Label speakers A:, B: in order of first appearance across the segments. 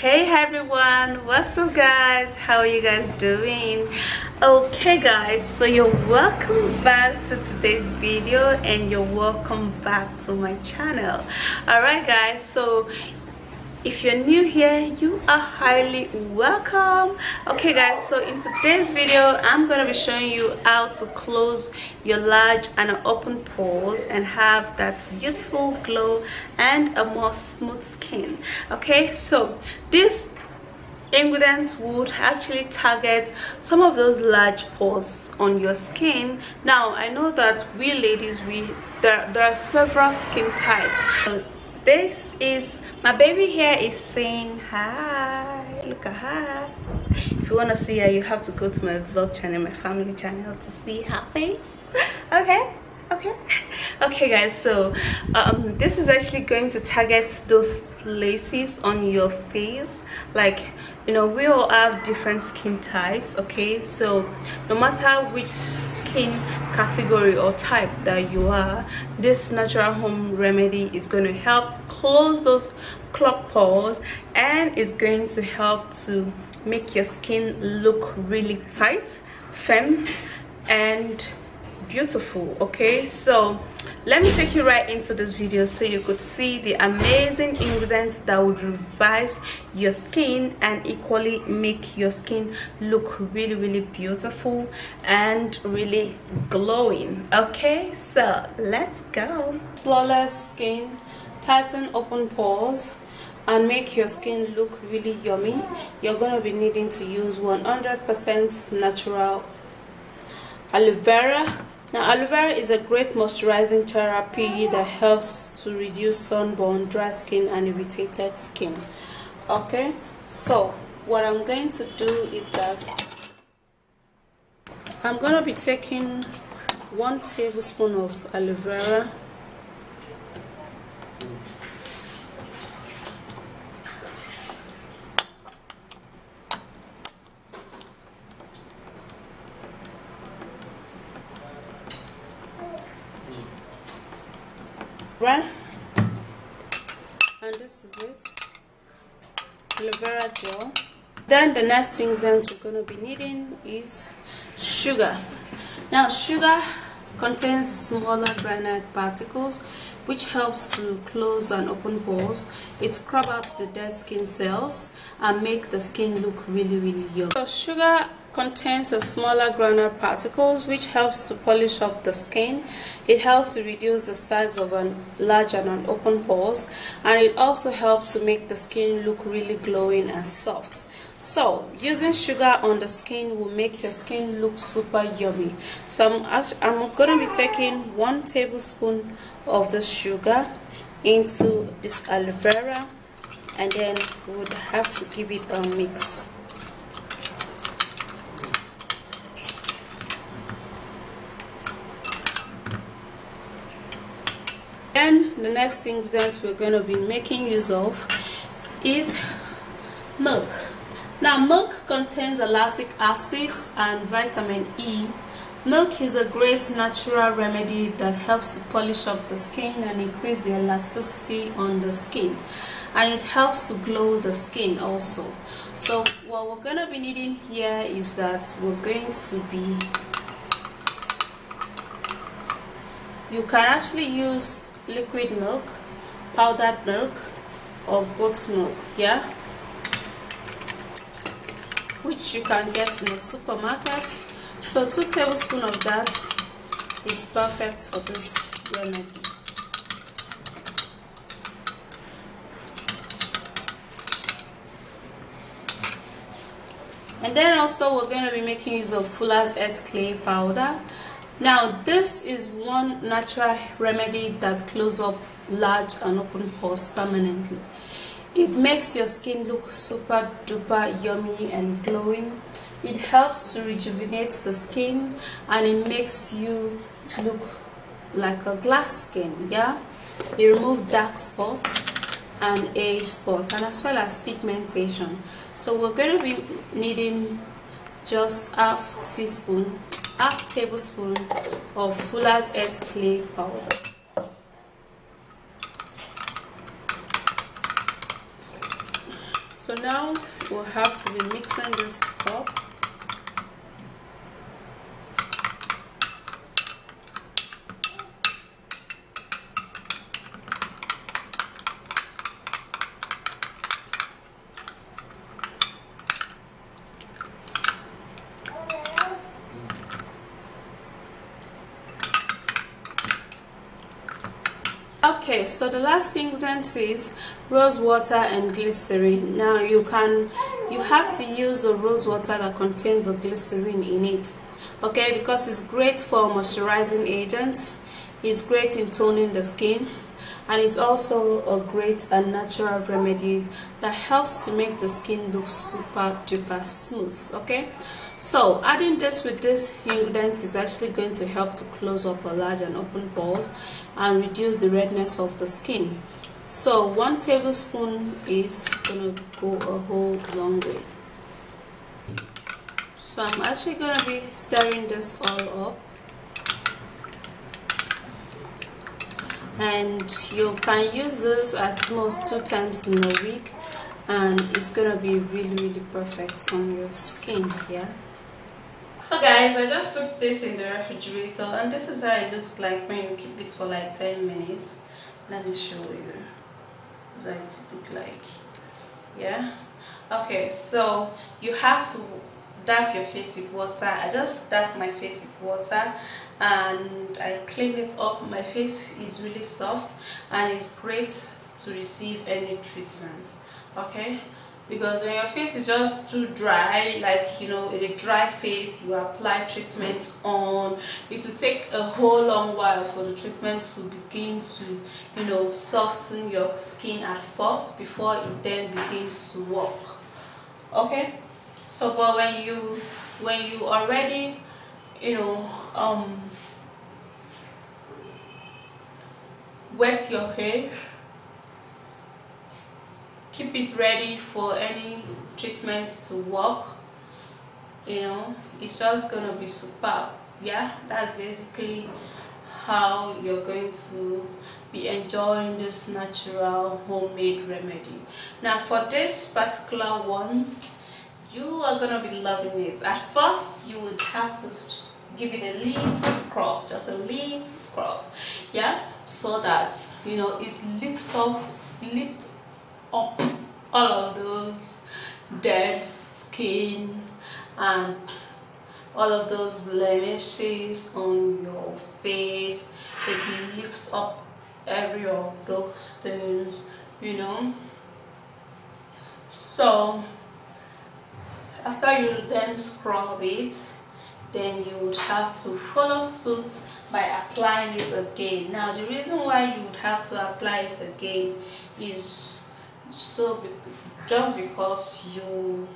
A: hey everyone. What's up guys? How are you guys doing? Okay guys so you're welcome back to today's video and you're welcome back to my channel. All right guys so if you're new here you are highly welcome. Okay guys so in today's video i'm going to be showing you how to close your large and open pores and have that beautiful glow and a more smooth skin. Okay so this ingredients would actually target some of those large pores on your skin. Now i know that we ladies we there, there are several skin types this is my baby here is saying hi. Look at her. If you want to see her you have to go to my vlog channel my family channel to see her face. Okay? Okay? Okay guys so um this is actually going to target those places on your face. Like you know we all have different skin types okay? So no matter which skin category or type that you are this natural home remedy is going to help close those clogged pores and is going to help to make your skin look really tight firm and beautiful okay? So let me take you right into this video so you could see the amazing ingredients that would revise your skin and equally make your skin look really really beautiful and really glowing. Okay so let's go. Flawless skin. Tighten open pores and make your skin look really yummy. You're going to be needing to use 100 percent natural aloe vera now aloe vera is a great moisturizing therapy that helps to reduce sunburn, dry skin and irritated skin. Okay, so what I'm going to do is that I'm going to be taking one tablespoon of aloe vera right and this is it aloe vera gel. Then the next ingredient we're going to be needing is sugar. Now sugar contains smaller granite particles which helps to close and open pores. It scrub out the dead skin cells and make the skin look really really young. So sugar contains a smaller granular particles which helps to polish up the skin. It helps to reduce the size of a large and an open pores and it also helps to make the skin look really glowing and soft. So using sugar on the skin will make your skin look super yummy. So I'm, actually, I'm going to be taking one tablespoon of the sugar into this aloe vera and then we would have to give it a mix. Then the next ingredients we're going to be making use of is milk. Now milk contains lactic acid and vitamin E. Milk is a great natural remedy that helps to polish up the skin and increase the elasticity on the skin. And it helps to glow the skin also. So what we're going to be needing here is that we're going to be you can actually use liquid milk powdered milk or goat's milk yeah? Which you can get in the supermarket. So two tablespoons of that is perfect for this remedy. And then also we're going to be making use of fuller's earth clay powder now this is one natural remedy that closes up large and open pores permanently. It makes your skin look super duper yummy and glowing. It helps to rejuvenate the skin and it makes you look like a glass skin, yeah? It removes dark spots and age spots and as well as pigmentation. So we're going to be needing just half teaspoon half tablespoon of Fuller's Earth Clay powder. So now we'll have to be mixing this up okay so the last ingredient is rose water and glycerin. Now you can you have to use a rose water that contains the glycerin in it. Okay because it's great for moisturizing agents it's great in toning the skin and it's also a great and natural remedy that helps to make the skin look super duper smooth okay so adding this with this ingredients is actually going to help to close up a large and open pores and reduce the redness of the skin. So one tablespoon is gonna go a whole long way. So i'm actually gonna be stirring this all up. And you can use this at most two times in a week and it's gonna be really really perfect on your skin yeah? So guys i just put this in the refrigerator and this is how it looks like when you keep it for like 10 minutes. Let me show you. What it look like yeah? Okay so you have to dab your face with water. I just dab my face with water and i clean it up. My face is really soft and it's great to receive any treatment okay? Because when your face is just too dry like you know in a dry face you apply treatment on. It will take a whole long while for the treatment to begin to you know soften your skin at first before it then begins to work. Okay? So but when you when you already you know um wet your hair keep it ready for any treatments to work you know. It's just gonna be superb yeah that's basically how you're going to be enjoying this natural homemade remedy. Now for this particular one you are gonna be loving it. At first you would have to give it a little scrub just a little scrub yeah so that you know it lifts up lift up all of those dead skin and all of those blemishes on your face it lifts up every of those things you know? So after you then scrub it then you would have to follow suit by applying it again. Now the reason why you would have to apply it again is so just because you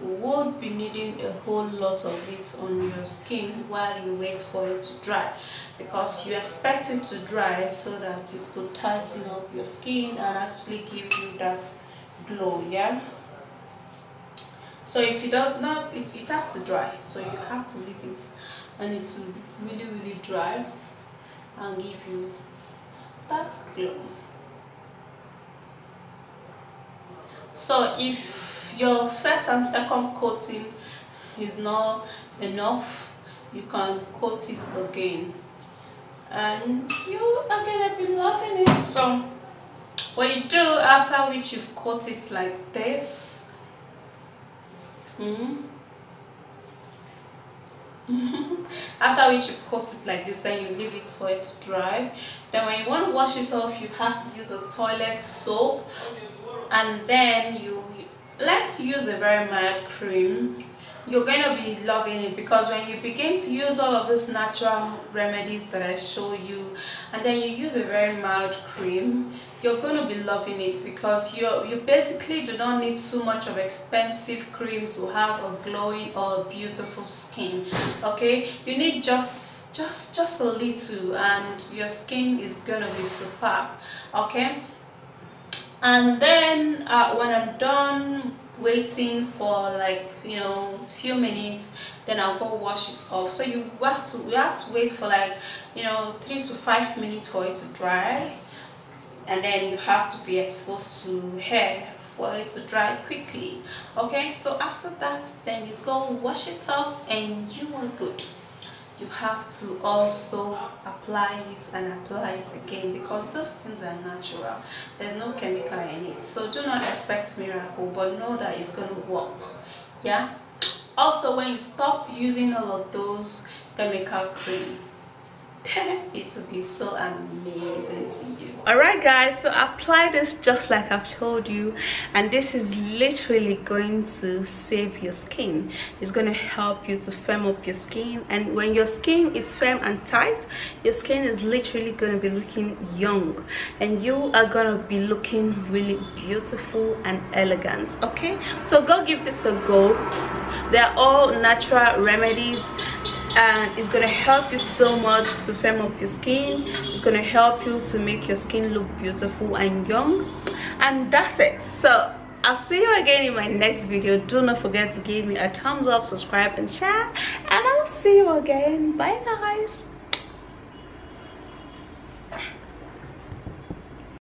A: won't be needing a whole lot of it on your skin while you wait for it to dry. Because you expect it to dry so that it could tighten up your skin and actually give you that glow yeah? So if it does not it, it has to dry. So you have to leave it and it will really really dry and give you that glow so if your first and second coating is not enough you can coat it again. And you are gonna be loving it. So what you do after which you've coated it like this Mm -hmm. after which you've cut it like this then you leave it for it to dry. Then when you want to wash it off you have to use a toilet soap and then you let's use a very mild cream. You're going to be loving it because when you begin to use all of these natural remedies that I show you and then you use a very mild cream you're going to be loving it because you you basically do not need too much of expensive cream to have a glowing or beautiful skin okay? You need just just just a little and your skin is going to be superb okay and then uh, when I'm done waiting for like you know few minutes then I'll go wash it off. So you have to you have to wait for like you know three to five minutes for it to dry. And then you have to be exposed to hair for it to dry quickly. Okay? So after that then you go wash it off and you are good you have to also apply it and apply it again because those things are natural. There's no chemical in it. So do not expect miracle but know that it's going to work. Yeah? Also when you stop using all of those chemical cream it will be so amazing to you. All right guys so apply this just like i've told you and this is literally going to save your skin. It's going to help you to firm up your skin and when your skin is firm and tight your skin is literally going to be looking young and you are going to be looking really beautiful and elegant okay? So go give this a go. They're all natural remedies and it's to help you so much to firm up your skin. It's to help you to make your skin look beautiful and young. And that's it. So i'll see you again in my next video. Do not forget to give me a thumbs up subscribe and share. And i'll see you again. Bye guys